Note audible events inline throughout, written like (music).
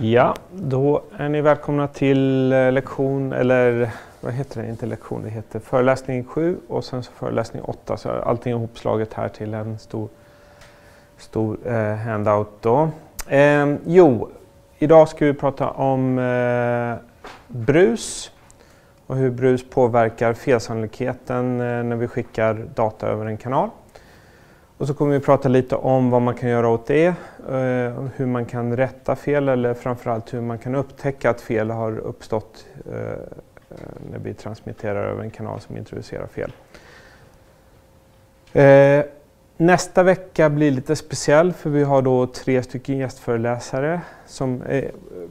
Ja, då är ni välkomna till eh, lektion, eller vad heter det, inte lektion, det heter föreläsning 7 och sen så föreläsning 8. Så allting är ihopslaget här till en stor, stor eh, handout då. Eh, jo, idag ska vi prata om eh, brus och hur brus påverkar felsannolikheten eh, när vi skickar data över en kanal. Och så kommer vi prata lite om vad man kan göra åt det, eh, hur man kan rätta fel eller framförallt hur man kan upptäcka att fel har uppstått eh, eh, när vi transmitterar över en kanal som introducerar fel. Eh, nästa vecka blir lite speciell för vi har då tre stycken gästföreläsare som eh,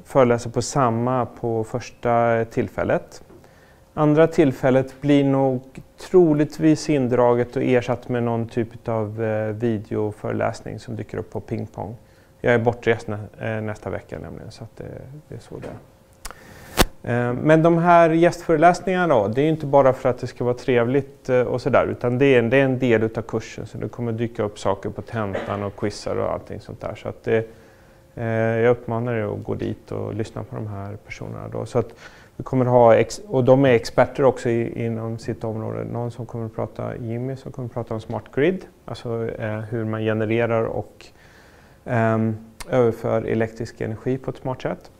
föreläser på samma på första tillfället. Andra tillfället blir nog troligtvis indraget och ersatt med någon typ av eh, videoföreläsning som dyker upp på pingpong. Jag är bortrest nä, eh, nästa vecka nämligen så att det, det är så det är. Men de här gästföreläsningarna då, det är inte bara för att det ska vara trevligt och sådär utan det är, det är en del utav kursen så det kommer dyka upp saker på tentan och quizar och allting sånt där. Så att det, jag uppmanar er att gå dit och lyssna på de här personerna. Då. Så att vi kommer ha, och de är experter också i, inom sitt område. Någon som kommer att prata, Jimmy, som kommer att prata om smart grid, alltså eh, hur man genererar och eh, överför elektrisk energi på ett smart sätt.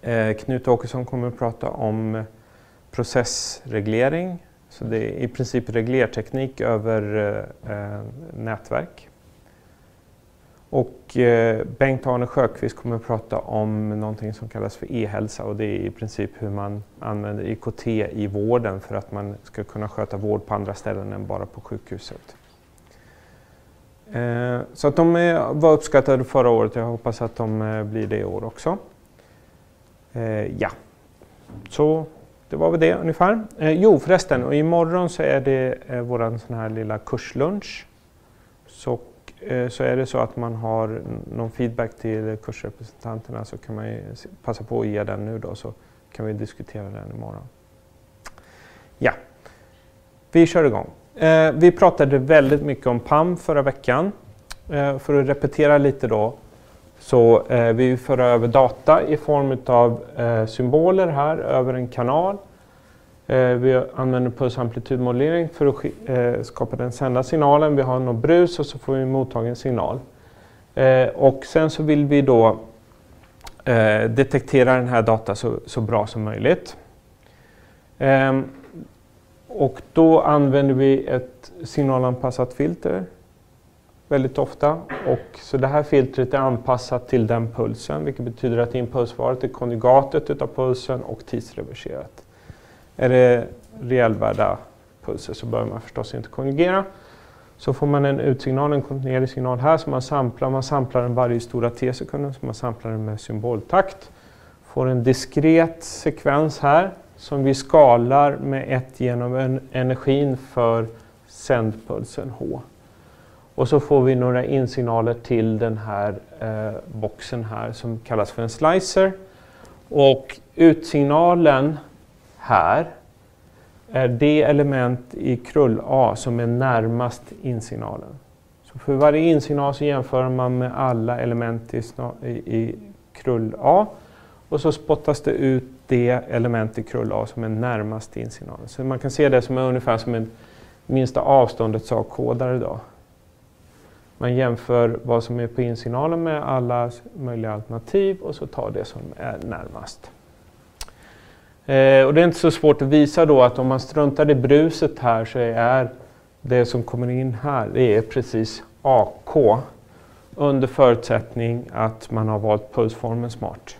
Eh, Knut Åkesson kommer att prata om processreglering, så det är i princip reglerteknik över eh, eh nätverk. Och eh, Bengt-Arne Sjöqvist kommer att prata om någonting som kallas för e-hälsa och det är i princip hur man använder IKT i vården för att man ska kunna sköta vård på andra ställen än bara på sjukhuset. Eh, så att de är, var uppskattade förra året, jag hoppas att de eh, blir det i år också. Eh, ja, så det var väl det ungefär. Eh, jo förresten, och imorgon så är det vår sån här lilla kurslunch. Eh, så är det så att man har någon feedback till kursrepresentanterna så kan man passa på att ge den nu då så kan vi diskutera den imorgon. Ja, vi kör igång. Eh, vi pratade väldigt mycket om PAM förra veckan. Eh, för att repetera lite då så eh, vi för över data i form av eh, symboler här över en kanal Eh, vi använder pulsamplitudmodulering för att eh, skapa den sända signalen. Vi har något brus och så får vi en mottagen signal. Eh, och sen så vill vi då detektera den här data så, så bra som möjligt. Ehm, och då använder vi ett signalanpassat filter väldigt ofta. Och så det här filtret är anpassat till den pulsen vilket betyder att impulsvaret är konjugatet utav pulsen och tidsreverserat. Är det realvärda pulser så bör man förstås inte konjugera. Så får man en utsignal, en kontinuerlig signal här som man samplar. Man samplar den varje stora t-sekund, så man samplar den med symboltakt. Får en diskret sekvens här som vi skalar med ett genom en energin för sändpulsen H. Och så får vi några insignaler till den här eh, boxen här som kallas för en slicer. Och utsignalen här är det element i krull A som är närmast insignalen. Så för varje insignal så jämför man med alla element i, i krull A och så spottas det ut det element i krull A som är närmast insignalen. Så man kan se det som är ungefär som en minsta avståndets A-kodare. Då. Man jämför vad som är på insignalen med alla möjliga alternativ och så tar det som är närmast. Eh, och det är inte så svårt att visa då att om man struntar i bruset här så är det som kommer in här, det är precis AK under förutsättning att man har valt pulsformen smart.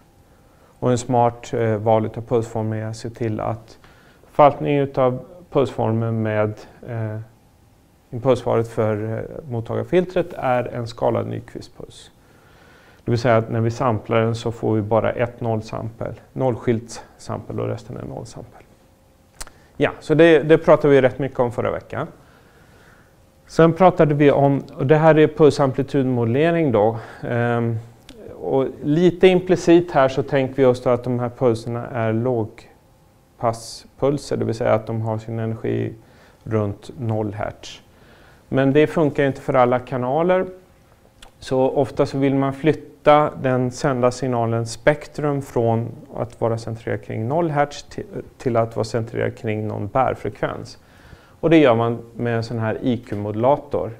Och en smart eh, val av pulsform är att se till att förvaltning av pulsformen med eh, impulsvaret för eh, mottagarfiltret är en skalad Nyquistpuls. Det vill säga att när vi samplar den så får vi bara ett nollsampel, nollskilt sampel och resten är nollsampel. Ja, så det, det pratade vi rätt mycket om förra veckan. Sen pratade vi om, och det här är pulsamplitudmodellering då. Um, och lite implicit här så tänker vi oss att de här pulserna är lågpasspulser, det vill säga att de har sin energi runt 0 Hz. Men det funkar inte för alla kanaler Så ofta så vill man flytta den sända signalens spektrum från att vara centrerad kring 0 Hz till, att vara centrerad kring någon bärfrekvens. Och det gör man med en sån här IQ-modulator.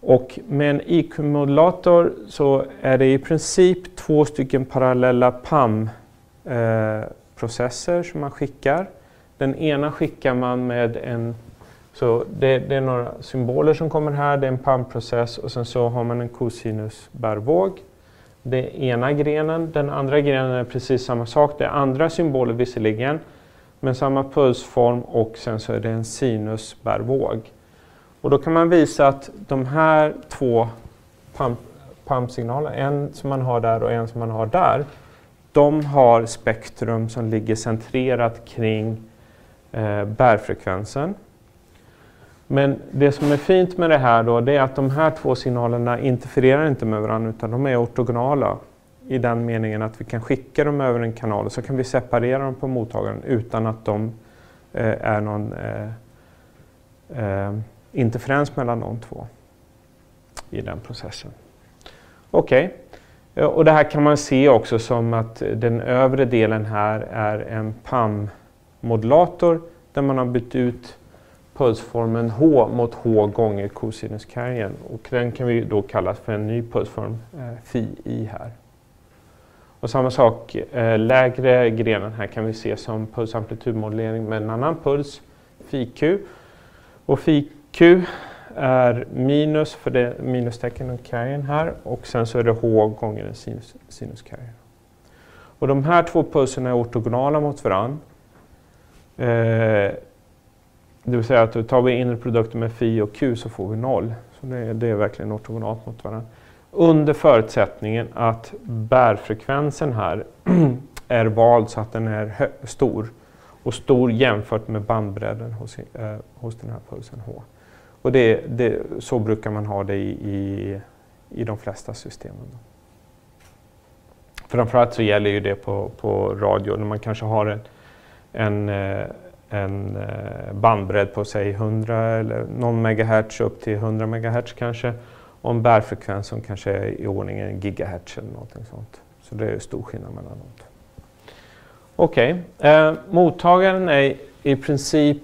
Och med en IQ-modulator så är det i princip två stycken parallella PAM-processer eh, som man skickar. Den ena skickar man med en så det, det, är några symboler som kommer här, det är en pumpprocess och sen så har man en cosinus-bärvåg. Det är ena grenen, den andra grenen är precis samma sak, det är andra symboler visserligen, men samma pulsform och sen så är det en sinus-bärvåg. Och då kan man visa att de här två pump, pumpsignalerna, en som man har där och en som man har där, de har spektrum som ligger centrerat kring eh, bärfrekvensen. Men det som är fint med det här då, det är att de här två signalerna interfererar inte med varandra utan de är ortogonala i den meningen att vi kan skicka dem över en kanal och så kan vi separera dem på mottagaren utan att de eh, är någon eh, eh, interferens mellan de två i den processen. Okej, okay. och det här kan man se också som att den övre delen här är en PAM-modulator där man har bytt ut pulsformen H mot H gånger cosinuskargen och den kan vi då kalla för en ny pulsform, eh, phi i här. Och samma sak, eh, lägre grenen här kan vi se som pulsamplitudmodellering med en annan puls, phi q. Och phi q är minus för det minustecken och kargen här och sen så är det H gånger en sinus, sinuskargen. Och de här två pulserna är ortogonala mot varandra. Eh, det vill säga att tar vi inre produkter med Fi och Q så får vi noll. Så det, det är verkligen ortogonalt mot varandra. Under förutsättningen att bärfrekvensen här (clears throat) är vald så att den är stor. Och stor jämfört med bandbredden hos, eh, hos den här pulsen H. Och det, det, så brukar man ha det i, i, i de flesta systemen. Framförallt så gäller ju det på, på radio när man kanske har en, en eh, en eh, bandbredd på säg 100 eller någon megahertz upp till 100 megahertz kanske och en bärfrekvens som kanske är i ordningen gigahertz eller någonting sånt. Så det är stor skillnad mellan dem. Okej, okay. eh, mottagaren är i princip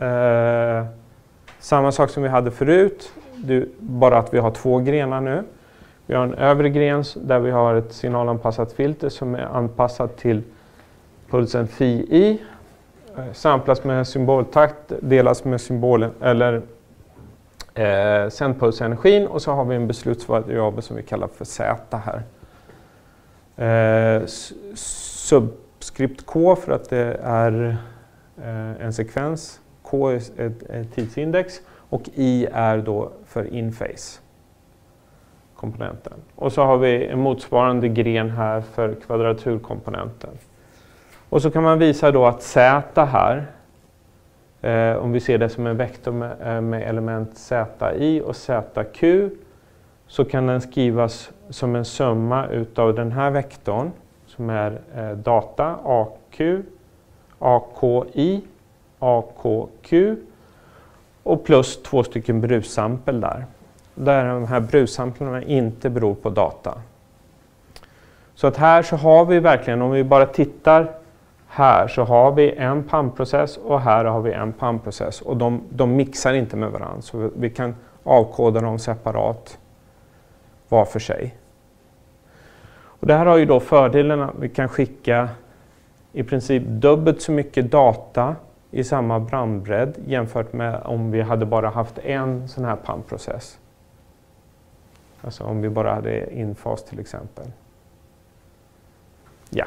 eh, samma sak som vi hade förut, du, bara att vi har två grenar nu. Vi har en övre gren där vi har ett signalanpassat filter som är anpassat till pulsen Fi i Eh, samplas med symboltakt, delas med symbolen, eller eh, sändpulsenergin och så har vi en beslutsvariabel som vi kallar för Z här. Eh, subskript K för att det är eh, en sekvens, K är ett, ett tidsindex och I är då för inface komponenten. Och så har vi en motsvarande gren här för kvadraturkomponenten. Och så kan man visa då att Z här, eh, om vi ser det som en vektor med, eh, med element ZI och ZQ, så kan den skrivas som en summa utav den här vektorn som är eh, data AQ, AKI, AKQ och plus två stycken brussampel där. Där de här brussamplarna inte beror på data. Så att här så har vi verkligen, om vi bara tittar här så har vi en PAM-process och här har vi en PAM-process och de, de mixar inte med varandra så vi kan avkoda dem separat var för sig. Och det här har ju då fördelen att vi kan skicka i princip dubbelt så mycket data i samma brandbredd jämfört med om vi hade bara haft en sån här PAM-process. Alltså om vi bara hade infas till exempel. Ja.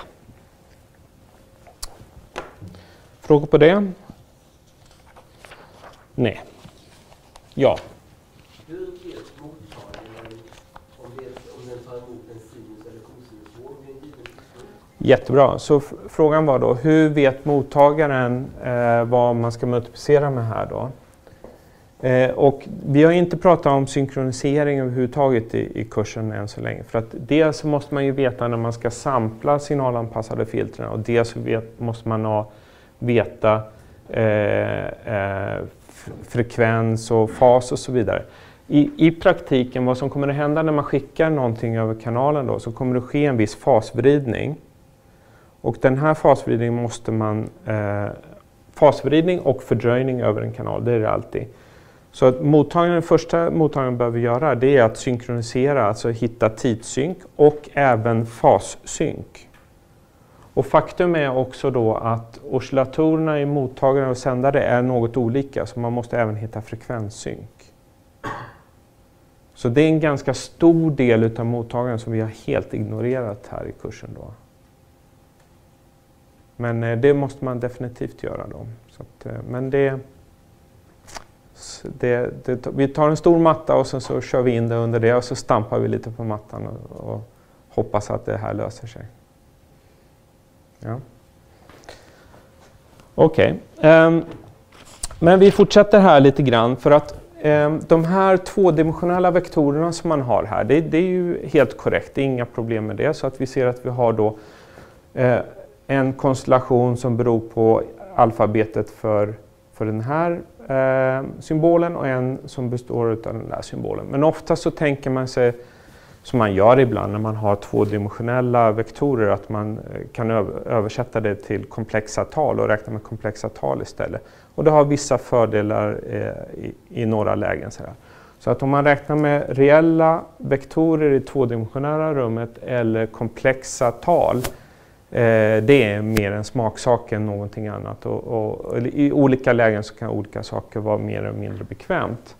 Frågor på det? Nej. Ja. Hur vet mottagaren om, den tar emot en sinus eller kosinusvåg vid en given Jättebra. Så frågan var då, hur vet mottagaren eh, vad man ska multiplicera med här då? Eh, och vi har inte pratat om synkronisering överhuvudtaget i, i kursen än så länge. För att dels måste man ju veta när man ska sampla signalanpassade filtren och dels vet, måste man ha veta eh, eh, frekvens och fas och så vidare. i, I praktiken, vad som kommer att hända när man skickar någonting över kanalen då, så kommer det ske en viss fasvridning. Och den här fasvridningen måste man... Eh, fasvridning och fördröjning över en kanal, det är det alltid. Så att mottagaren, det första mottagaren behöver göra det är att synkronisera, alltså hitta tidssynk och även fassynk. Och faktum är också då att oscillatorerna i mottagare och sändare är något olika, så man måste även hitta frekvenssynk. Så det är en ganska stor del av mottagaren som vi har helt ignorerat här i kursen. Då. Men eh, det måste man definitivt göra. Då. Så att, eh, men det, det, det, vi tar en stor matta och sen så kör vi in det under det och så stampar vi lite på mattan och, och hoppas att det här löser sig. Ja. Okej. Okay. Um, men vi fortsätter här lite grann för att um, de här tvådimensionella vektorerna som man har här, det, det, är ju helt korrekt, det är inga problem med det. Så att vi ser att vi har då uh, en konstellation som beror på alfabetet för, för den här uh, symbolen och en som består av den där symbolen. Men ofta så tänker man sig, som man gör ibland när man har tvådimensionella vektorer, att man eh, kan översätta det till komplexa tal och räkna med komplexa tal istället. Och det har vissa fördelar eh, i, i några lägen. Så, så att om man räknar med reella vektorer i tvådimensionella rummet eller komplexa tal Eh, det är mer en smaksak än någonting annat. Och, och, I olika lägen så kan olika saker vara mer eller mindre bekvämt.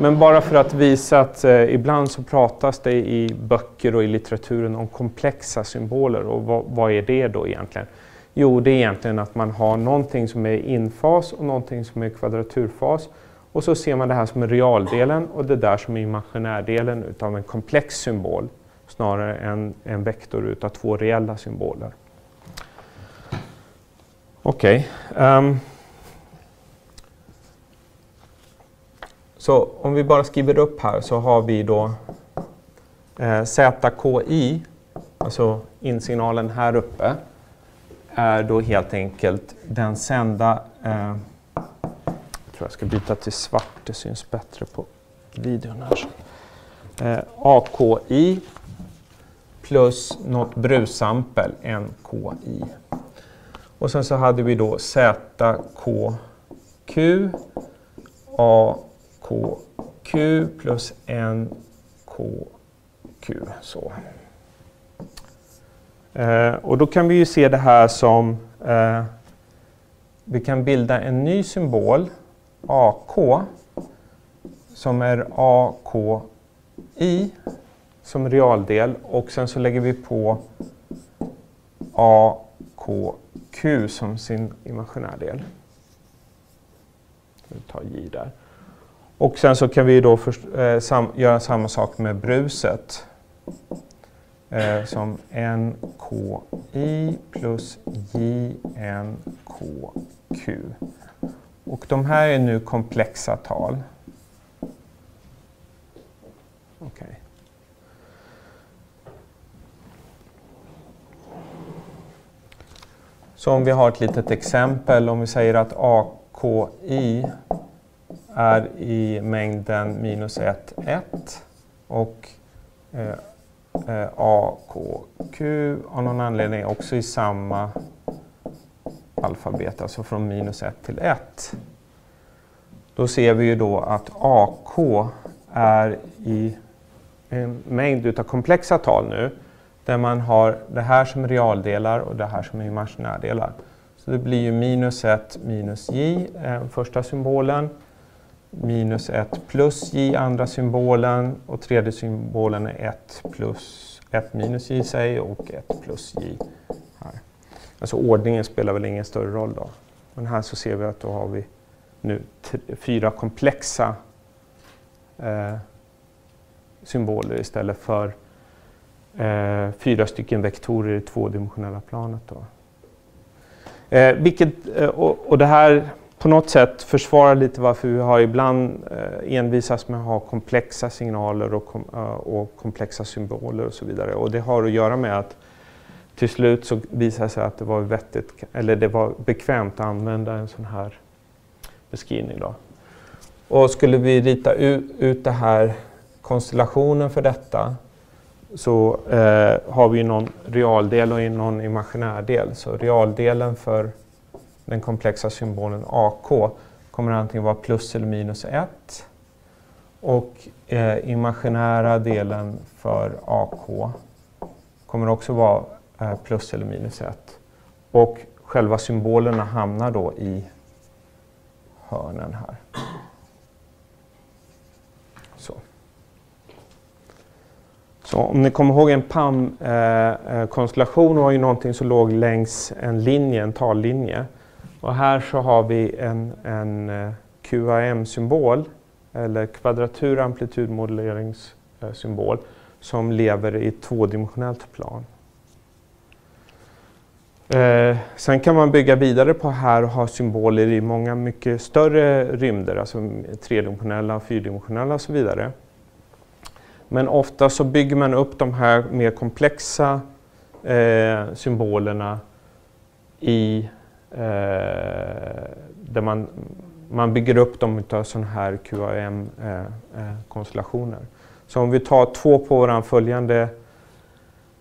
Men bara för att visa att eh, ibland så pratas det i böcker och i litteraturen om komplexa symboler. Och vad, vad, är det då egentligen? Jo, det är egentligen att man har någonting som är infas och någonting som är kvadraturfas. Och så ser man det här som är realdelen och det där som är imaginärdelen utav en komplex symbol snarare än en vektor utav två reella symboler. Okej. Okay. Um, så om vi bara skriver upp här så har vi då eh, ZKI, alltså insignalen här uppe, är då helt enkelt den sända eh, jag tror jag ska byta till svart, det syns bättre på videon här. Eh, AKI plus något brusampel, NKI. Och sen så hade vi då ZKQ, kq plus NKQ. Så. Eh, och då kan vi ju se det här som, eh, vi kan bilda en ny symbol, AK, som är AKI som realdel och sen så lägger vi på AKQ som sin imaginärdel. Vi tar J där. Och sen så kan vi då först, eh, sam, göra samma sak med bruset. Eh, som NKI plus JNKQ. Och de här är nu komplexa tal. Okay. Så om vi har ett litet exempel, om vi säger att AKI är i mängden minus 1, 1 och eh, eh AKQ av någon anledning också i samma alfabet, alltså från minus 1 till 1. Då ser vi ju då att AK är i en mängd utav komplexa tal nu där man har det här som realdelar och det här som imaginärdelar. Så det blir ju minus 1 minus j, eh, första symbolen, minus 1 plus j, andra symbolen och tredje symbolen är 1 plus 1 minus j sig och 1 plus j här. Alltså ordningen spelar väl ingen större roll då. Men här så ser vi att då har vi nu fyra komplexa eh, symboler istället för eh, fyra stycken vektorer i tvådimensionella planet. Då. Eh, vilket, eh, och, och, det här på något sätt försvara lite varför vi har ibland eh, envisats med att ha komplexa signaler och, kom, eh, och, komplexa symboler och så vidare. Och det har att göra med att till slut så visade det sig att det var vettigt, eller det var bekvämt att använda en sån här beskrivning. Då. Och skulle vi rita ut, ut det här konstellationen för detta så eh, har vi någon realdel och någon imaginär del. Så realdelen för den komplexa symbolen AK kommer antingen vara plus eller minus 1. Och eh, imaginära delen för AK kommer också vara eh, plus eller minus 1. Och själva symbolerna hamnar då i hörnen här. Så. Så om ni kommer ihåg en PAM-konstellation eh, eh var ju någonting som låg längs en linje, en tallinje. Och här så har vi en, en eh, QAM-symbol, eller kvadratur-amplitudmoduleringssymbol, som lever i ett tvådimensionellt plan. Eh, sen kan man bygga vidare på här och ha symboler i många mycket större rymder, alltså tredimensionella, fyrdimensionella och så vidare. Men ofta så bygger man upp de här mer komplexa eh, symbolerna i Eh, där man, man bygger upp dem av sådana här QAM-konstellationer. Eh, eh så om vi tar två på varandra följande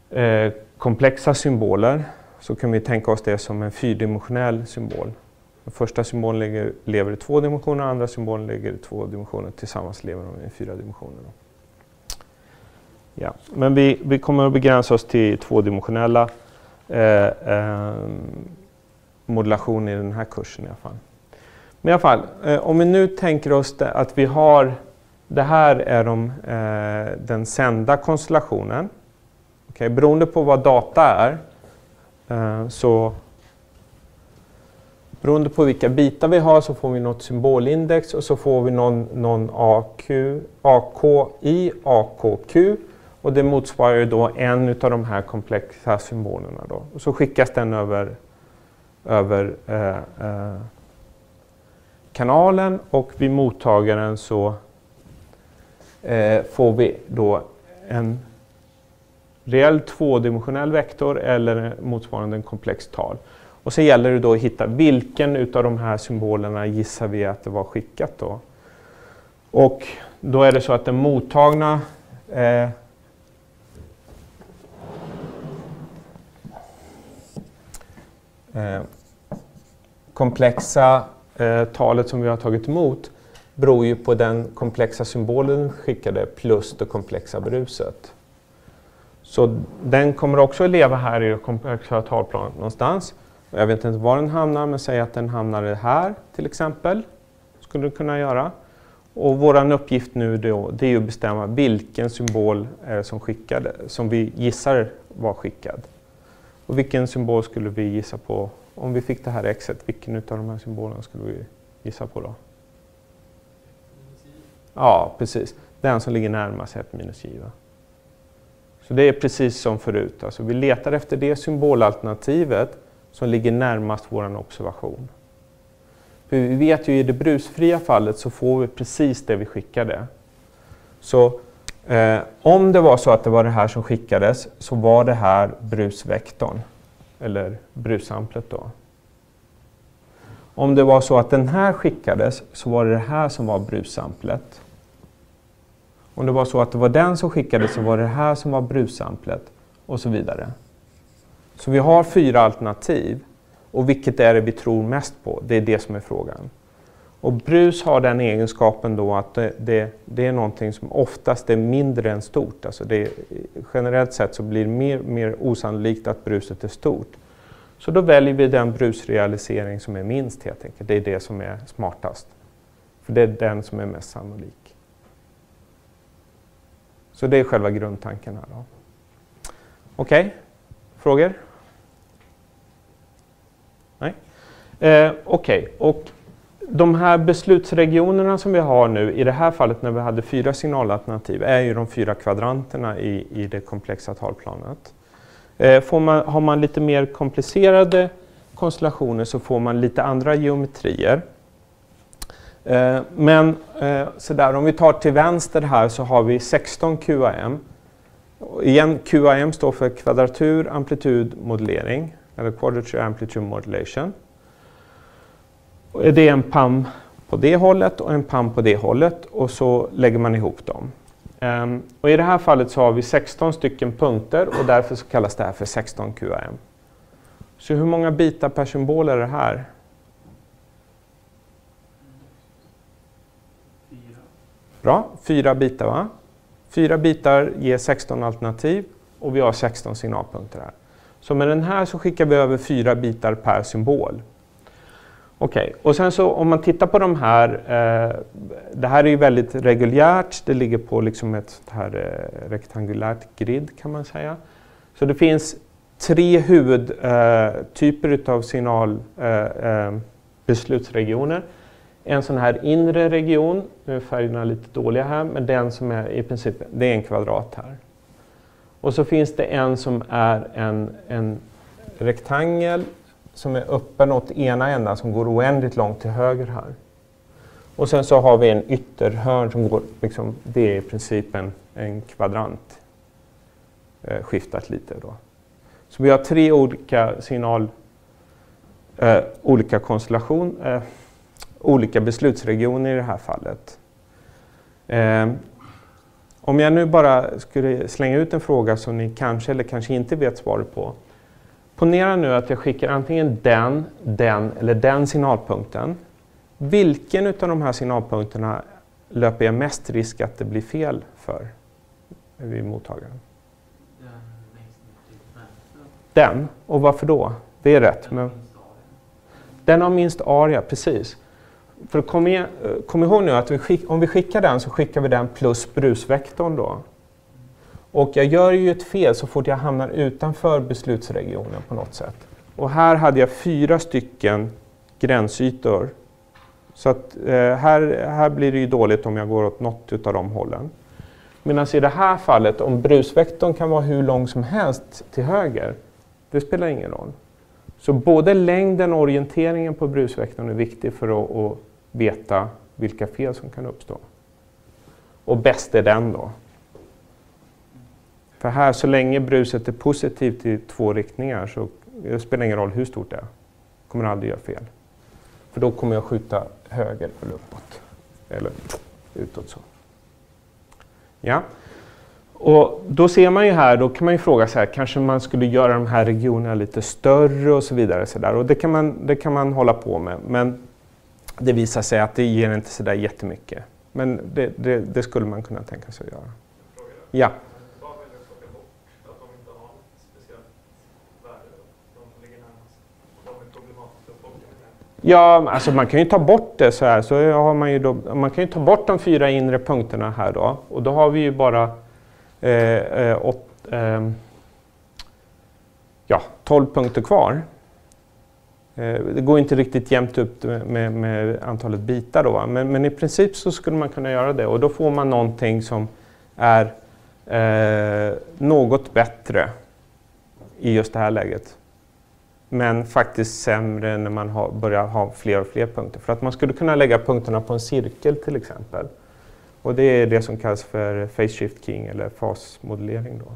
eh, komplexa symboler så kan vi tänka oss det som en fyrdimensionell symbol. Den första symbolen ligger, lever i två dimensioner, den andra symbolen ligger i två dimensioner. Tillsammans lever de i fyra dimensioner. Ja. Men vi, vi kommer att begränsa oss till tvådimensionella eh, eh, modulation i den här kursen i alla fall. Men i alla fall, eh, om vi nu tänker oss att vi har, det här är de, eh, den sända konstellationen. Okay, beroende på vad data är Eh, så beroende på vilka bitar vi har så får vi något symbolindex och så får vi någon, någon AQ, AK i AKQ och det motsvarar ju då en av de här komplexa symbolerna. Då. Och så skickas den över, över eh, eh, kanalen och vid mottagaren så eh, får vi då en reell tvådimensionell vektor eller motsvarande en komplex tal. Och så gäller det då att hitta vilken utav de här symbolerna gissar vi att det var skickat då. Och då är det så att den mottagna eh, eh, komplexa eh, talet som vi har tagit emot beror ju på den komplexa symbolen skickade plus det komplexa bruset. Så den kommer också att leva här i det komplexa talplanet någonstans. Jag vet inte var den hamnar, men säg att den hamnar här till exempel. Skulle du kunna göra. Och vår uppgift nu då, det är att bestämma vilken symbol är som, skickade, som vi gissar var skickad. Och vilken symbol skulle vi gissa på? Om vi fick det här xet, vilken av de här symbolerna skulle vi gissa på då? Ja, precis. Den som ligger närmast 1 minus j. Så det är precis som förut. Alltså vi letar efter det symbolalternativet som ligger närmast vår observation. För vi vet ju i det brusfria fallet så får vi precis det vi skickade. Så eh, om det var så att det var det här som skickades så var det här brusvektorn, eller brusamplet då. Om det var så att den här skickades så var det det här som var brusamplet. Om det var så att det var den som skickades så var det här som var brusamplet och så vidare. Så vi har fyra alternativ och vilket är det vi tror mest på? Det är det som är frågan. Och brus har den egenskapen då att det, det, det är någonting som oftast är mindre än stort. Alltså det, generellt sett så blir det mer, mer osannolikt att bruset är stort. Så då väljer vi den brusrealisering som är minst helt enkelt. Det är det som är smartast. För det är den som är mest sannolik. Så det är själva grundtanken här. Okej, okay. frågor? Nej? Eh, Okej, okay. och de här beslutsregionerna som vi har nu, i det här fallet när vi hade fyra signalalternativ, är ju de fyra kvadranterna i, i det komplexa talplanet. Eh, får man, har man lite mer komplicerade konstellationer så får man lite andra geometrier. Eh, men eh, sådär, om vi tar till vänster här så har vi 16 QAM. Igen, QAM står för kvadratur amplitud modulering, eller Quadrature Amplitude Modulation. Det är en PAM på det hållet och en PAM på det hållet och så lägger man ihop dem. Um, och I det här fallet så har vi 16 stycken punkter och därför så kallas det här för 16 QAM. Så hur många bitar per symbol är det här? Fyra. Bra, fyra bitar va? Fyra bitar ger 16 alternativ och vi har 16 signalpunkter här. Så med den här så skickar vi över fyra bitar per symbol. Okej, okay. och sen så om man tittar på de här, eh, det här är ju väldigt reguljärt, det ligger på liksom ett här, eh, rektangulärt grid kan man säga. Så det finns tre huvudtyper eh, av signalbeslutsregioner. Eh, eh en sån här inre region, nu är färgerna lite dåliga här, men den som är i princip, det är en kvadrat här. Och så finns det en som är en, en rektangel som är öppen åt ena änden som går oändligt långt till höger här. Och sen så har vi en ytterhörn som går, liksom, det är i princip en, en kvadrant eh, skiftat lite då. Så vi har tre olika signal, eh, olika konstellation, eh, olika beslutsregioner i det här fallet. Eh, om jag nu bara skulle slänga ut en fråga som ni kanske eller kanske inte vet svaret på. Ponera nu att jag skickar antingen den, den eller den signalpunkten. Vilken av de här signalpunkterna löper jag mest risk att det blir fel för vid mottagaren? Den, och varför då? Det är rätt. Men den har minst aria, precis. För kom, igen, eh, kom ihåg nu att vi skick, om vi skickar den så skickar vi den plus brusvektorn då. Och jag gör ju ett fel så fort jag hamnar utanför beslutsregionen på något sätt. Och här hade jag fyra stycken gränsytor. Så att, eh, här, här blir det ju dåligt om jag går åt något av de hållen. Medan i det här fallet, om brusvektorn kan vara hur lång som helst till höger, det spelar ingen roll. Så både längden och orienteringen på brusvektorn är viktig för att, att veta vilka fel som kan uppstå. Och bäst är den då. För här, så länge bruset är positivt i två riktningar så det spelar ingen roll hur stort det är. kommer aldrig göra fel. För då kommer jag skjuta höger eller uppåt. Eller utåt så. Ja. Och då ser man ju här, då kan man ju fråga så här, kanske man skulle göra de här regionerna lite större och så vidare. Så där. Och det kan, man, det kan man hålla på med. Men det visar sig att det ger inte så där jättemycket. Men det, det, det skulle man kunna tänka sig att göra. Ja. Ja, alltså man kan ju ta bort det så här. Så har man, ju då, man kan ju ta bort de fyra inre punkterna här då. Och då har vi ju bara eh, eh åt, eh, ja, 12 punkter kvar. Eh, det går inte riktigt jämnt upp med, med antalet bitar då, men, men, i princip så skulle man kunna göra det och då får man någonting som är eh, något bättre i just det här läget. Men faktiskt sämre när man har, börjar ha fler och fler punkter. För att man skulle kunna lägga punkterna på en cirkel till exempel. Och det är det som kallas för phase shift keying eller fasmodellering. Då.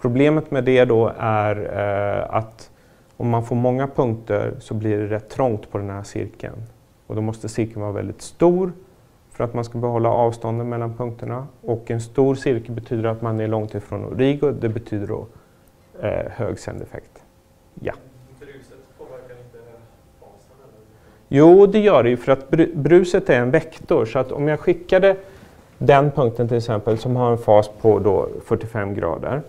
Problemet med det då är eh, att om man får många punkter så blir det rätt trångt på den här cirkeln. Och då måste cirkeln vara väldigt stor för att man ska behålla avstånden mellan punkterna. Och en stor cirkel betyder att man är långt ifrån origo. Det betyder då eh, hög sändeffekt. Ja. Jo, det gör det ju för att bruset är en vektor. Så att om jag skickade den punkten till exempel som har en fas på då 45 grader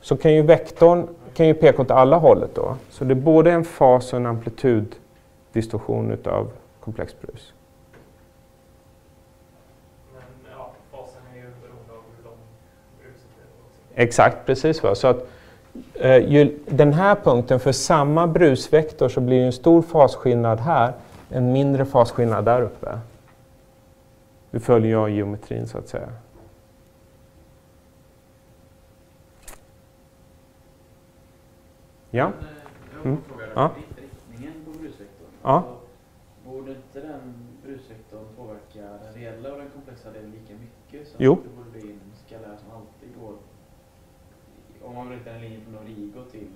så kan ju vektorn kan ju peka åt alla hållet då. Så det är både en fas och en amplituddistorsion utav komplex brus. Men ja, fasen är ju beroende av hur lång bruset är. Exakt, precis. Va? Så att, eh, ju, den här punkten, för samma brusvektor så blir det en stor fasskillnad här, en mindre fasskillnad där uppe. Nu följer jag geometrin så att säga. Ja. Mm. ja. Riktningen på brusvektorn. Ja. Borde inte den brusvektorn påverka den reella och den komplexa delen lika mycket? Jo. Det borde bli en skalär som alltid går om man riktar en linje från origo till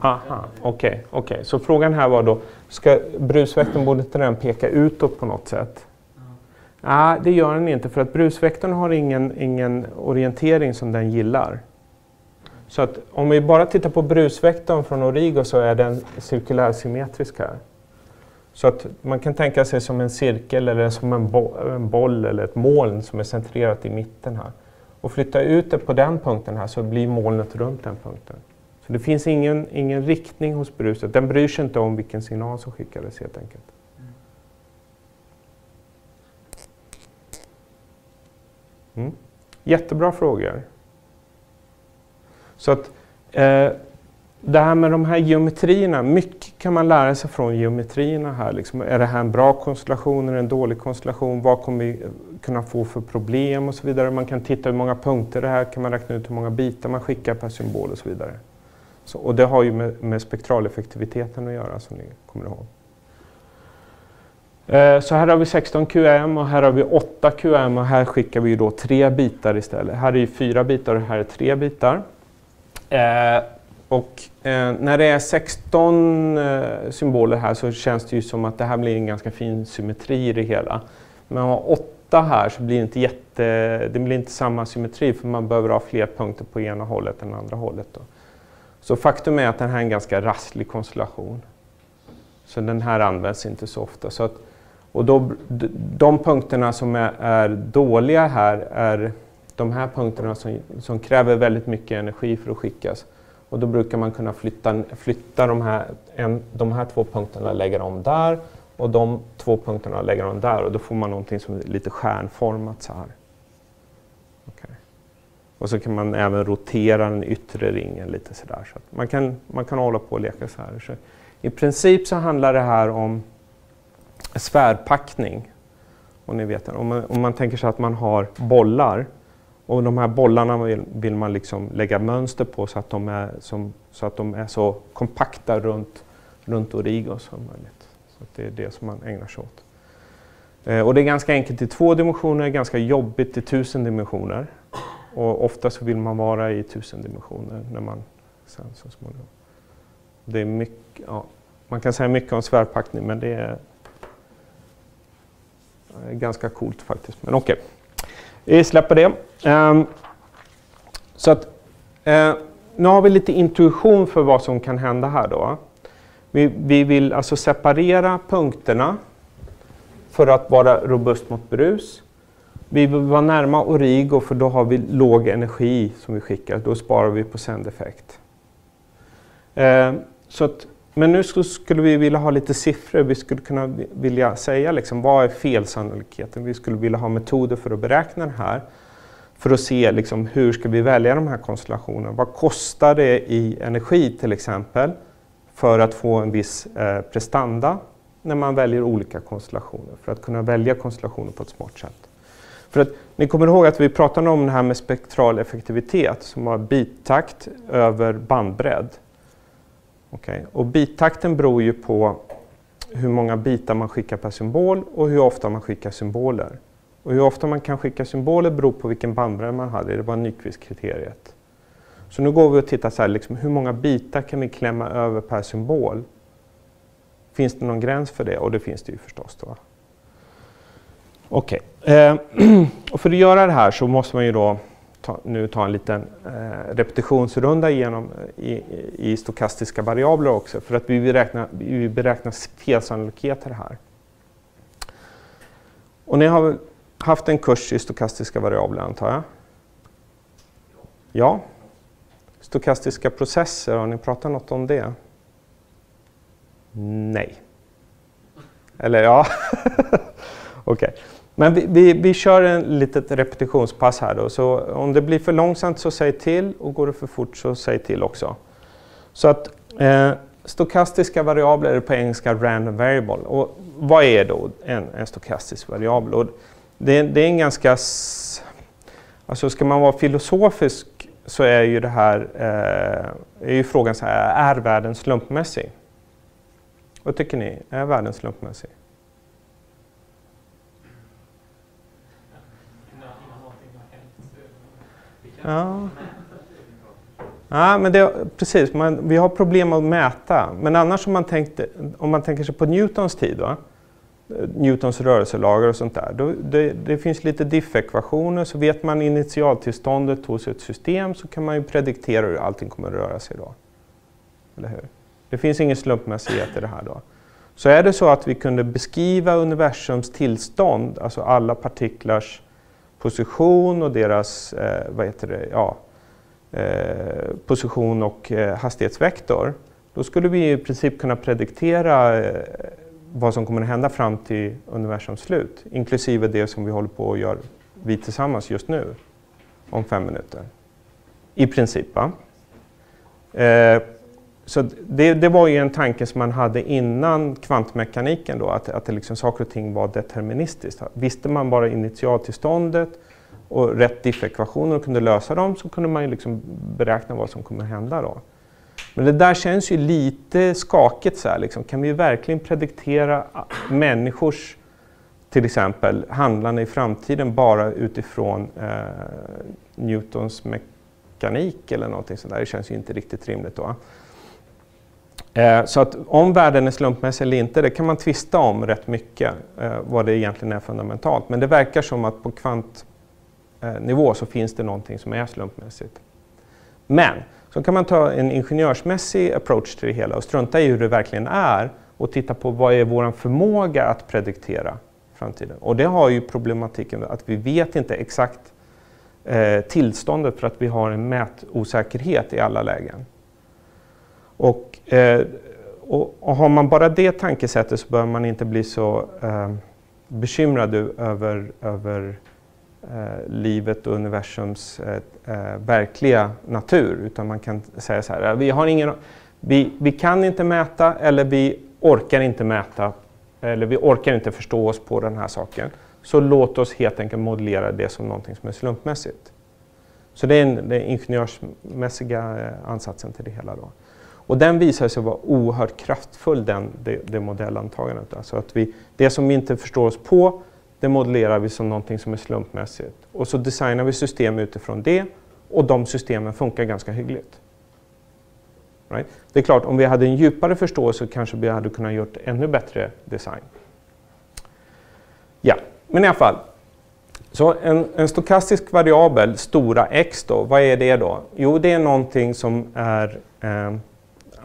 Aha, okej. Okay, okay. Så frågan här var då, ska brusvektorn, borde inte den peka utåt på något sätt? Nej, det gör den inte för att brusvektorn har ingen, ingen orientering som den gillar. Så att om vi bara tittar på brusvektorn från Origo så är den cirkulärsymmetrisk här. Så att man kan tänka sig som en cirkel eller som en, bo en boll eller ett moln som är centrerat i mitten här. Och flytta ut det på den punkten här så blir molnet runt den punkten. Så det finns ingen, ingen riktning hos bruset. Den bryr sig inte om vilken signal som skickades helt enkelt. Mm. Jättebra frågor. Så att eh, det här med de här geometrierna, mycket kan man lära sig från geometrierna här. Liksom, är det här en bra konstellation, är det en dålig konstellation, vad kommer vi kunna få för problem och så vidare. Man kan titta hur många punkter det här, kan man räkna ut hur många bitar man skickar per symbol och så vidare. Så, och det har ju med, med spektraleffektiviteten att göra som ni kommer ihåg. Eh, så här har vi 16 QM och här har vi 8 QM och här skickar vi då tre bitar istället. Här är ju fyra bitar och här är tre bitar. Eh, och eh, när det är 16 eh, symboler här så känns det ju som att det här blir en ganska fin symmetri i det hela. Men om man har 8 här så blir det inte, jätte, det blir inte samma symmetri för man behöver ha fler punkter på ena hållet än andra hållet. Då. Så faktum är att den här är en ganska rasslig konstellation. Så den här används inte så ofta. Så att, och då, de punkterna som är, är, dåliga här är de här punkterna som, som, kräver väldigt mycket energi för att skickas. Och då brukar man kunna flytta, flytta de, här, en, de här två punkterna och lägga dem där och de två punkterna lägger lägga dem där och då får man någonting som är lite stjärnformat så här. Okay. Och så kan man även rotera den yttre ringen lite sådär. Så man, kan, man kan hålla på och leka så här. Så I princip så handlar det här om sfärpackning. Om, ni vet, om, man, om man tänker sig att man har bollar och de här bollarna vill, vill, man liksom lägga mönster på så att de är, som, så, att de är så kompakta runt, runt Origo som möjligt. Så det är det som man ägnar sig åt. Eh, och det är ganska enkelt i två dimensioner, ganska jobbigt i tusen dimensioner. Och ofta så vill man vara i tusen dimensioner när man sen så småningom. Det är mycket, ja, man kan säga mycket om svärpackning men det är ganska coolt faktiskt. Men okej, okay. vi släpper det. Um, så att, uh, nu har vi lite intuition för vad som kan hända här då. Vi, vi vill alltså separera punkterna för att vara robust mot brus. Vi vill vara närma Origo för då har vi låg energi som vi skickar. Då sparar vi på sändeffekt. Eh, så att men nu skulle vi vilja ha lite siffror. Vi skulle kunna vilja säga liksom, vad är felsannolikheten? Vi skulle vilja ha metoder för att beräkna det här. För att se liksom, hur ska vi välja de här konstellationerna. Vad kostar det i energi till exempel för att få en viss eh, prestanda när man väljer olika konstellationer. För att kunna välja konstellationer på ett smart sätt. För att, ni kommer ihåg att vi pratade om det här med spektral effektivitet som var bittakt över bandbredd. Okay. Och bittakten beror ju på hur många bitar man skickar per symbol och hur ofta man skickar symboler. Och hur ofta man kan skicka symboler beror på vilken bandbredd man hade. Det var Nyquist-kriteriet. Så nu går vi och tittar så här, liksom, hur många bitar kan vi klämma över per symbol? Finns det någon gräns för det? Och det finns det ju förstås. Då. Okej, eh, okay. (clears throat) och för att göra det här så måste man ju då ta, nu ta en liten eh, repetitionsrunda genom, eh, i, i stokastiska variabler också för att vi beräknar vi beräknar felsannolikheter här. Och ni har väl haft en kurs i stokastiska variabler antar jag? Ja. Stokastiska processer, har ni pratat något om det? Nej. Eller ja? (laughs) Okej. Okay. Men vi, vi, vi kör en litet repetitionspass här då. Så om det blir för långsamt så säg till och går det för fort så säg till också. Så att eh, stokastiska variabler är på engelska random variable. Och vad är då en, en stokastisk variabel? Och det, det, är en ganska... Alltså ska man vara filosofisk så är ju det här eh, är ju frågan så här, är världen slumpmässig? Vad tycker ni? Är världen slumpmässig? Ja. Ja, men det, precis. Man, vi har problem att mäta. Men annars om man, tänkte, om man tänker sig på Newtons tid, va? Newtons rörelselagar och sånt där. Då, det, det finns lite diffekvationer, så vet man initialtillståndet hos ett system så kan man ju prediktera hur allting kommer att röra sig då. Eller hur? Det finns ingen slumpmässighet i det här då. Så är det så att vi kunde beskriva universums tillstånd, alltså alla partiklars position och deras eh, vad heter det, ja, eh, position och eh, hastighetsvektor, då skulle vi i princip kunna prediktera eh, vad som kommer att hända fram till universums slut, inklusive det som vi håller på att göra vi tillsammans just nu, om fem minuter. I princip. Va? Eh, så det, det, var ju en tanke som man hade innan kvantmekaniken, då, att, att det liksom, saker och ting var deterministiskt. Visste man bara initialtillståndet och rätt diffekvationer och kunde lösa dem så kunde man ju liksom beräkna vad som kommer hända. Då. Men det där känns ju lite skakigt. Så här, liksom. Kan vi verkligen prediktera människors till exempel handlande i framtiden bara utifrån eh, Newtons mekanik eller någonting sånt där? Det känns ju inte riktigt rimligt då. Eh, så att om världen är slumpmässig eller inte, det kan man tvista om rätt mycket, eh, vad det egentligen är fundamentalt. Men det verkar som att på kvantnivå eh, så finns det någonting som är slumpmässigt. Men så kan man ta en ingenjörsmässig approach till det hela och strunta i hur det verkligen är och titta på vad är vår förmåga att prediktera framtiden. Och det har ju problematiken att vi vet inte exakt eh, tillståndet för att vi har en mätosäkerhet i alla lägen. Och, eh, och, och, har man bara det tankesättet så bör man inte bli så eh, bekymrad över, över eh, livet och universums eh, eh, verkliga natur. Utan man kan säga så här, vi, har ingen, vi, vi kan inte mäta eller vi orkar inte mäta eller vi orkar inte förstå oss på den här saken. Så låt oss helt enkelt modellera det som någonting som är slumpmässigt. Så det är den ingenjörsmässiga eh, ansatsen till det hela. Då. Och den visar sig vara oerhört kraftfull, den, det, det modellantagandet. Alltså att vi, det som vi inte förstår oss på, det modellerar vi som någonting som är slumpmässigt. Och så designar vi system utifrån det och de systemen funkar ganska hyggligt. Right? Det är klart, om vi hade en djupare förståelse kanske vi hade kunnat gjort ännu bättre design. Ja, men i alla fall. Så en, en stokastisk variabel, stora x, då, vad är det då? Jo, det är någonting som är eh,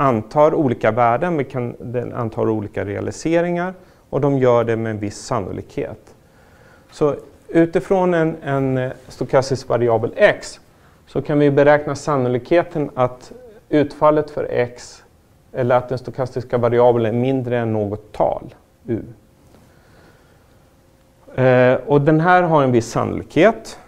antar olika värden, vi kan, den antar olika realiseringar och de gör det med en viss sannolikhet. Så utifrån en, en eh, stokastisk variabel x så kan vi beräkna sannolikheten att utfallet för x eller att den stokastiska variabeln är mindre än något tal, u. Eh, och den här har en viss sannolikhet.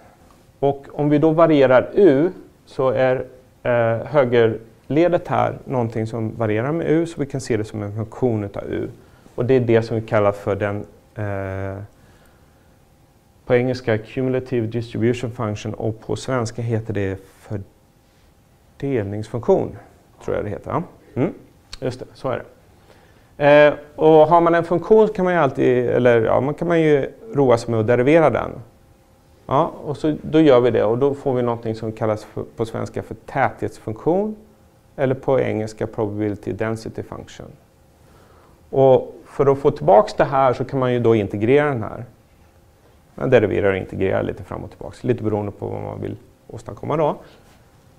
Och om vi då varierar u så är eh, höger ledet här någonting som varierar med u, så vi kan se det som en funktion av u. Och det är det som vi kallar för den eh, på engelska cumulative distribution function och på svenska heter det fördelningsfunktion, tror jag det heter. Ja? Mm, just det, så är det. Eh, och har man en funktion kan man ju alltid, eller ja, man kan man ju roa sig med att derivera den. Ja, och så, då gör vi det och då får vi någonting som kallas för, på svenska för täthetsfunktion eller på engelska probability density function. Och för att få tillbaka det här så kan man ju då integrera den här. Man deriverar och integrerar lite fram och tillbaka, lite beroende på vad man vill åstadkomma då.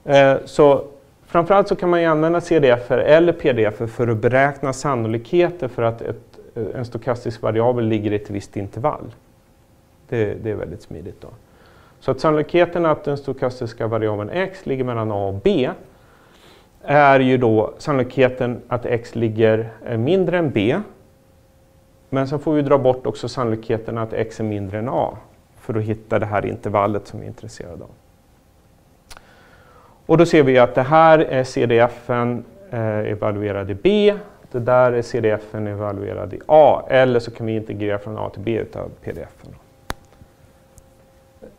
Eh, så framförallt så kan man ju använda CDF eller PDF för att beräkna sannolikheter för att ett, eh, en stokastisk variabel ligger i ett visst intervall. Det, det är väldigt smidigt då. Så att sannolikheten att den stokastiska variabeln x ligger mellan a och b är ju då sannolikheten att x ligger eh, mindre än b. Men så får vi dra bort också sannolikheten att x är mindre än a för att hitta det här intervallet som vi är intresserade av. Och då ser vi att det här är CDFen eh, evaluerad i B. Det där är CDFen evaluerad i A. Eller så kan vi integrera från A till B utav pdfen.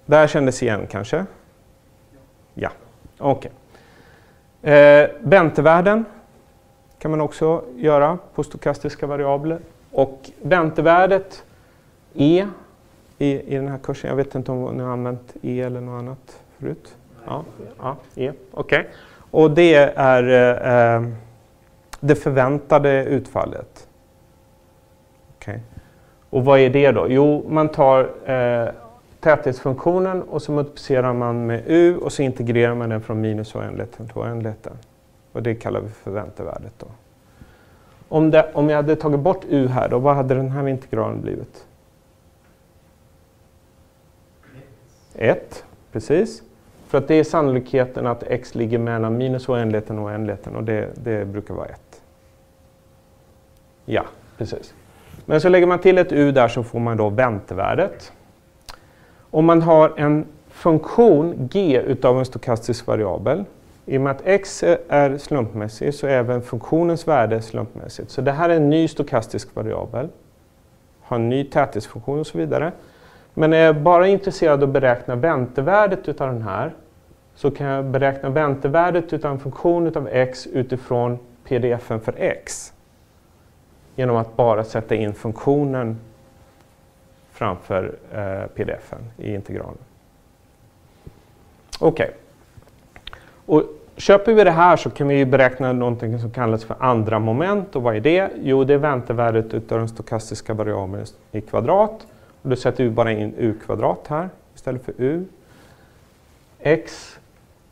Det här kändes igen kanske? Ja, okej. Okay. Eh, väntevärden kan man också göra på stokastiska variabler. Och väntevärdet E i, i den här kursen, jag vet inte om ni har använt E eller något annat förut? Ja, ja E, okej. Okay. Och det är eh, det förväntade utfallet. Okay. Och vad är det då? Jo, man tar eh, täthetsfunktionen och så multiplicerar man med u och så integrerar man den från minus oändligheten till oändligheten. Och det kallar vi för väntevärdet. Då. Om, det, om jag hade tagit bort u här, då, vad hade den här integralen blivit? 1, precis. För att det är sannolikheten att x ligger mellan minus oändligheten och oändligheten och det, det brukar vara 1. Ja, precis. Men så lägger man till ett u där så får man då väntevärdet. Om man har en funktion g utav en stokastisk variabel, i och med att x är slumpmässig så är även funktionens värde slumpmässigt. Så det här är en ny stokastisk variabel, har en ny täthetsfunktion och så vidare. Men är jag bara intresserad av att beräkna väntevärdet utav den här så kan jag beräkna väntevärdet utav en funktion utav x utifrån pdf-en för x genom att bara sätta in funktionen framför eh, pdf-en i integralen. Okej. Okay. köper vi det här så kan vi beräkna någonting som kallas för andra moment. Och vad är det? Jo, det är väntevärdet utav den stokastiska variabeln i kvadrat. Och då sätter vi bara in u kvadrat här istället för u. x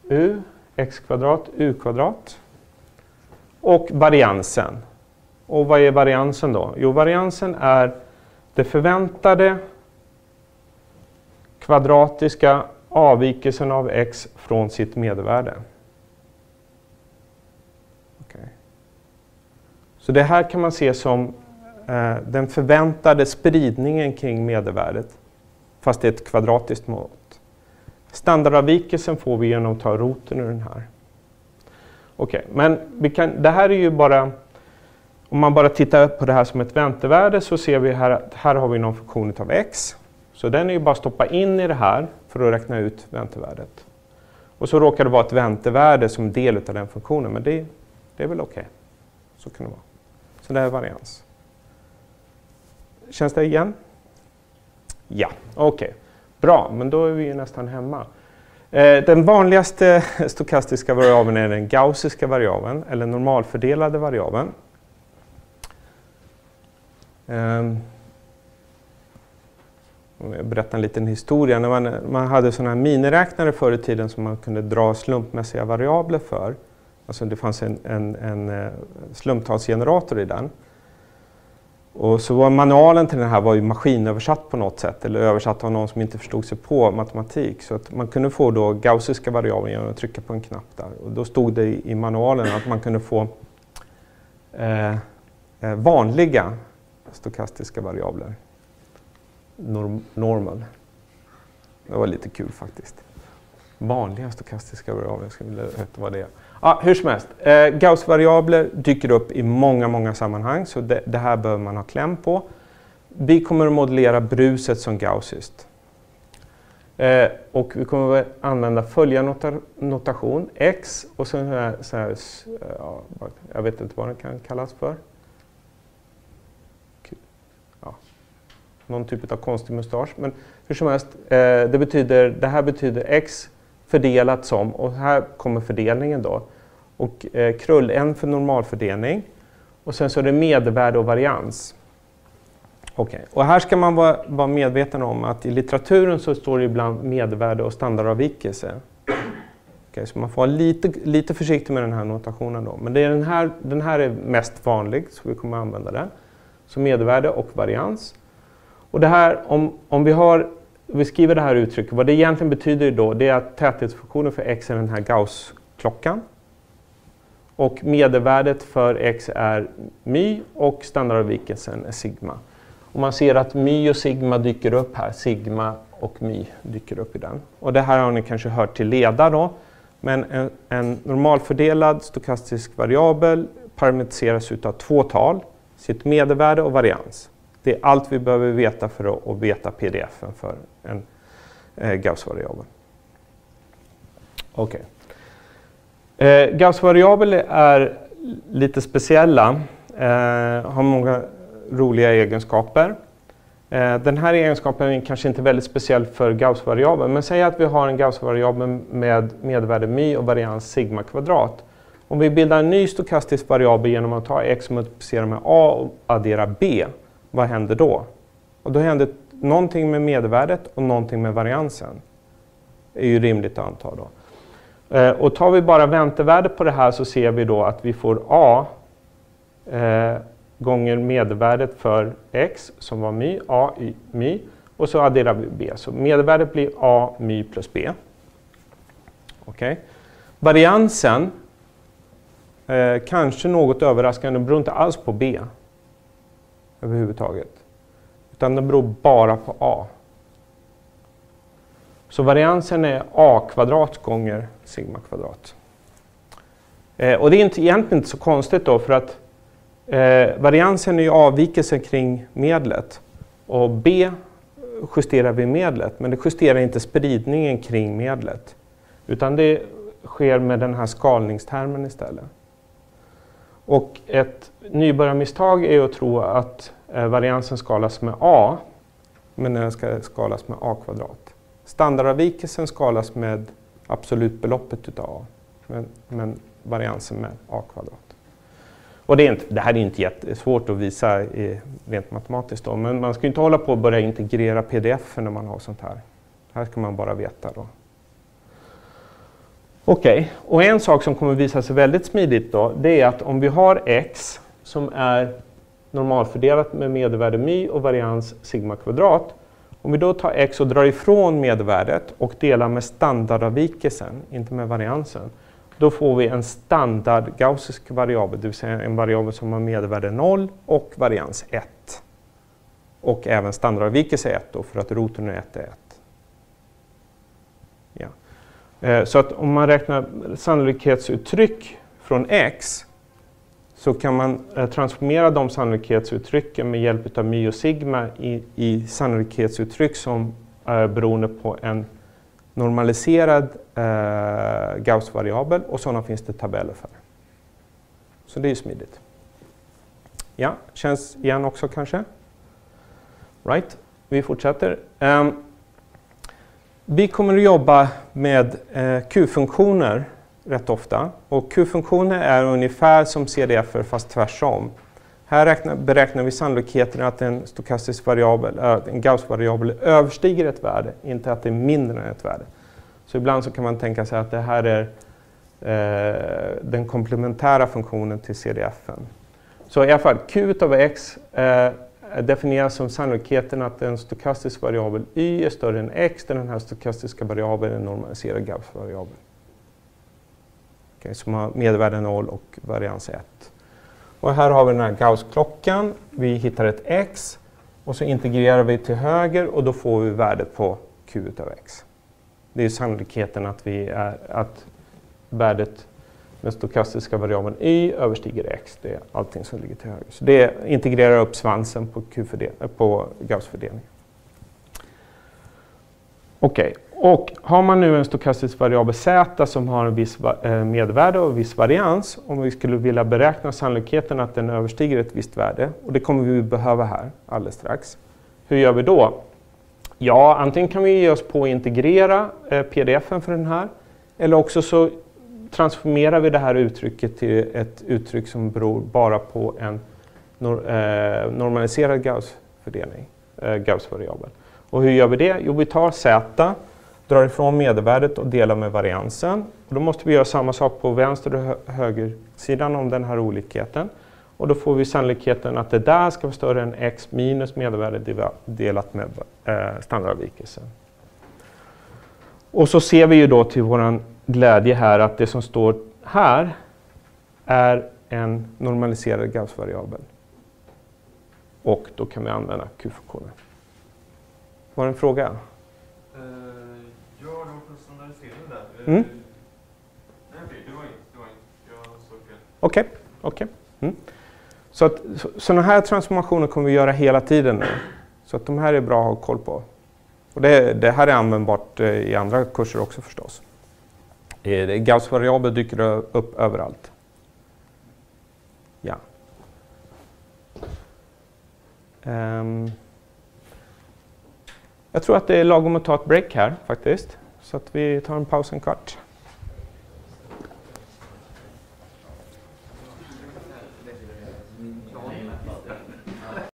u, x kvadrat, u kvadrat. Och variansen. Och vad är variansen då? Jo, variansen är det förväntade kvadratiska avvikelsen av x från sitt medelvärde. Okay. Så det här kan man se som eh, den förväntade spridningen kring medelvärdet, fast det är ett kvadratiskt mått. Standardavvikelsen får vi genom att ta roten ur den här. Okej, okay, men vi kan, det här är ju bara om man bara tittar på det här som ett väntevärde så ser vi här att här har vi någon funktion av x. Så den är ju bara att stoppa in i det här för att räkna ut väntevärdet. Och så råkar det vara ett väntevärde som del av den funktionen, men det, det är väl okej. Okay. Så kan det vara. Så det är varians. Känns det igen? Ja, okej. Okay. Bra, men då är vi ju nästan hemma. Eh, den vanligaste (laughs) stokastiska variabeln är den gaussiska variabeln, eller normalfördelade variabeln. Ehm, jag berättar en liten historia. När man, man hade sådana här miniräknare förr i tiden som man kunde dra slumpmässiga variabler för. Alltså det fanns en, en, en eh, slumptalsgenerator i den. Och så var manualen till den här var ju maskinöversatt på något sätt eller översatt av någon som inte förstod sig på matematik. Så att man kunde få då gaussiska variabler genom att trycka på en knapp där. Och då stod det i manualen att man kunde få eh, eh vanliga stokastiska variabler. Norm normal. Det var lite kul faktiskt. Vanliga stokastiska variabler, jag skulle vilja veta vad det är. Ah, hur som helst, eh, Gauss-variabler dyker upp i många, många sammanhang, så det, det, här behöver man ha kläm på. Vi kommer att modellera bruset som gaussiskt. Eh, och vi kommer att använda följarnotation, x, och sen här, så här, ja, jag vet inte vad den kan kallas för. Någon typ av konstig mustasch. Men hur som helst, eh, det, betyder, det här betyder x fördelat som, och här kommer fördelningen då. Och eh, krull n för normalfördelning. Och sen så är det medelvärde och varians. Okay. Och här ska man vara, vara, medveten om att i litteraturen så står det ibland medelvärde och standardavvikelse. Okay, så man får vara lite, lite försiktig med den här notationen då. Men det är den, här, den här är mest vanlig, så vi kommer att använda den. Så medelvärde och varians. Och det här, om, om vi, har, vi skriver det här uttrycket, vad det egentligen betyder då, det är att täthetsfunktionen för x är den här Gauss-klockan. Och medelvärdet för x är my och standardavvikelsen är sigma. Och man ser att my och sigma dyker upp här, sigma och my dyker upp i den. Och det här har ni kanske hört till leda då. Men en, en normalfördelad stokastisk variabel parametriseras av två tal, sitt medelvärde och varians. Det är allt vi behöver veta för att, veta pdf för en eh, Gauss-variabel. Okay. Eh, Gauss-variabler är lite speciella, eh, har många roliga egenskaper. Eh, den här egenskapen är kanske inte väldigt speciell för Gauss-variabeln, men säg att vi har en Gauss-variabel med medelvärde my och varians sigma kvadrat. Om vi bildar en ny stokastisk variabel genom att ta x och multiplicera med a och addera b vad händer då? Och då händer någonting med medelvärdet och någonting med variansen. Det är ju rimligt att anta då. Eh, och tar vi bara väntevärdet på det här så ser vi då att vi får A eh, gånger medelvärdet för x som var my, a y my och så adderar vi b. Så medelvärdet blir a my plus b. Okay. Variansen, eh, kanske något överraskande, beror inte alls på b överhuvudtaget. Utan den beror bara på a. Så variansen är a kvadrat gånger sigma kvadrat. Eh, och det är inte, egentligen inte så konstigt då för att eh, variansen är ju avvikelsen kring medlet. Och b justerar vi medlet, men det justerar inte spridningen kring medlet. Utan det sker med den här skalningstermen istället. Och ett nybörjarmisstag är att tro att eh, variansen skalas med a, men den ska skalas med a kvadrat. Standardavvikelsen skalas med absolutbeloppet utav a, men, men variansen med a kvadrat. Och det, är inte, det här är inte jättesvårt att visa i, rent matematiskt, då, men man ska inte hålla på och börja integrera pdf när man har sånt här. Här ska man bara veta. då. Okej, okay. och en sak som kommer visa sig väldigt smidigt då, det är att om vi har x som är normalfördelat med medelvärde my och varians sigma kvadrat. Om vi då tar x och drar ifrån medelvärdet och delar med standardavvikelsen, inte med variansen, då får vi en standard gaussisk variabel, det vill säga en variabel som har medelvärde 0 och varians 1. Och även standardavvikelse 1 då, för att roten är 1 är 1. Ja. Eh, Eh, så att om man räknar sannolikhetsuttryck från x så kan man eh, transformera de sannolikhetsuttrycken med hjälp av my och sigma i, i sannolikhetsuttryck som är beroende på en normaliserad eh, Gauss-variabel och sådana finns det tabeller för. Så det är ju smidigt. Ja, känns igen också kanske? Right, vi fortsätter. Um, vi kommer att jobba med eh, Q-funktioner rätt ofta. Och Q-funktioner är ungefär som CDF fast tvärsom. Här räknar, beräknar vi sannolikheten att en stokastisk variabel, en Gauss-variabel överstiger ett värde, inte att det är mindre än ett värde. Så ibland så kan man tänka sig att det här är eh, den komplementära funktionen till CDF. -en. Så i alla fall, Q av x eh, definieras som sannolikheten att en stokastisk variabel y är större än x där den här stokastiska variabeln är en normaliserad Gauss-variabel. Okay, som har medelvärde 0 och varians 1. Och här har vi den här Gauss-klockan. Vi hittar ett x och så integrerar vi till höger och då får vi värdet på q av x. Det är sannolikheten att, vi är, att värdet den stokastiska variabeln y överstiger x. Det är allting som ligger till höger. Så det integrerar upp svansen på, eh, på Gauss-fördelningen. Okej, okay. och har man nu en stokastisk variabel z som har en viss eh, medvärde och en viss varians, om vi skulle vilja beräkna sannolikheten att den överstiger ett visst värde, och det kommer vi behöva här alldeles strax. Hur gör vi då? Ja, antingen kan vi ge oss på att integrera eh, pdf-en för den här, eller också så transformerar vi det här uttrycket till ett uttryck som beror bara på en nor eh, normaliserad Gauss-fördelning, eh, Gauss-variabel. Och hur gör vi det? Jo, vi tar z, drar ifrån medelvärdet och delar med variansen. Och då måste vi göra samma sak på vänster och högersidan om den här olikheten. Och då får vi sannolikheten att det där ska vara större än x minus medelvärdet delat med eh, standardavvikelsen. Och så ser vi ju då till våran glädje här att det som står här är en normaliserad Gauss-variabel. Och då kan vi använda Q-funktionen. Var det en fråga? Uh, ja, det var på standardiseringen där. Mm. Nej, okej, det var inget. Det var inget. Jag såg fel. Okej, okay, okej. Okay. Mm. Så att sådana här transformationer kommer vi göra hela tiden nu. Så att de här är bra att ha koll på. Och det, det här är användbart eh, i andra kurser också förstås. Gauss-variabel dyker upp överallt. Ja. Um, jag tror att det är lagom att ta ett break här faktiskt. Så att vi tar en paus en kvart.